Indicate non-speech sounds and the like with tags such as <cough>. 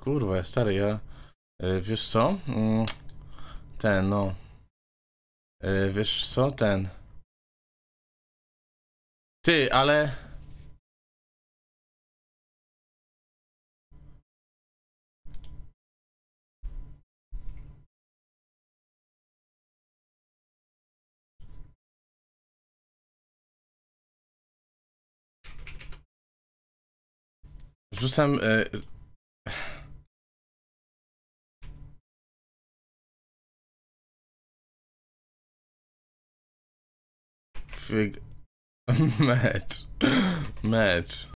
Kurwa, stary, ja... e, Wiesz co? Mm, Ten, no... E, Wiesz co? Ten... Ty, ale... Rzucam... E... fig. <laughs> mad. mad.